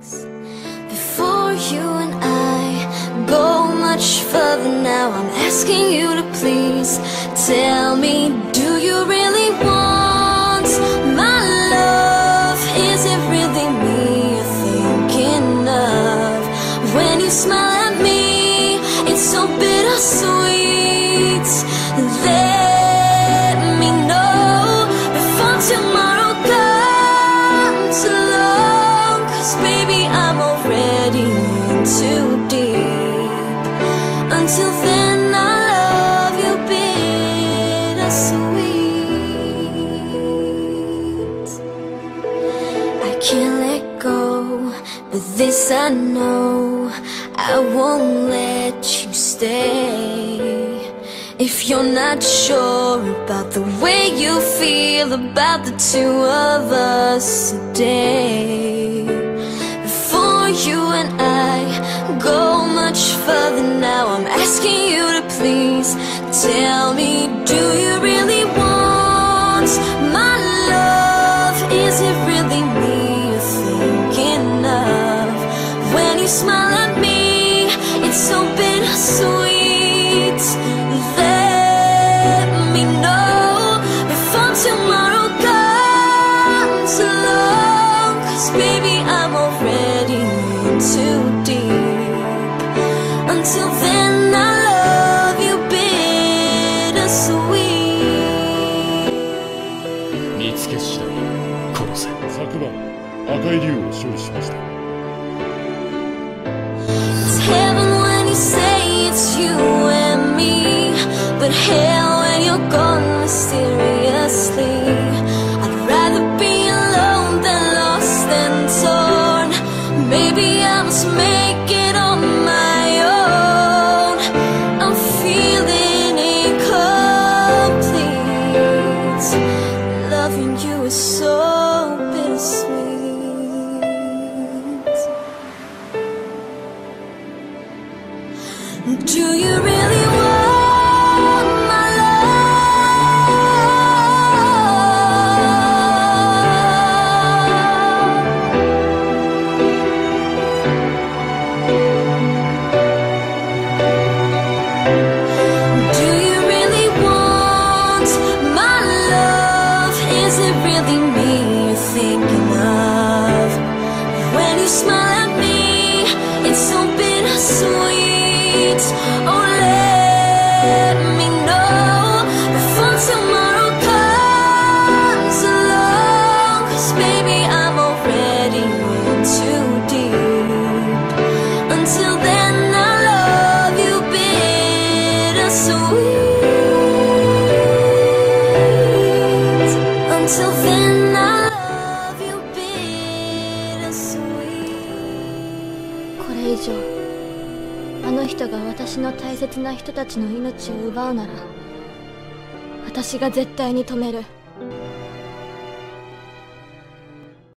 Before you and I go much further now, I'm asking you to please tell me, do you really want my love? Is it really me you're thinking of? When you smile at me, it's so bittersweet. Too deep. Until then, I love you bittersweet. I can't let go, but this I know I won't let you stay. If you're not sure about the way you feel about the two of us today, asking you to please tell me, do you really 見つけ次第殺せ昨晩赤い竜を処理しました It's heaven when you say it's you and me, but hell when you're gone mysteriously. Loving you is so bittersweet. Do you really これ以上あの人が私の大切な人たちの命を奪うなら私が絶対に止める。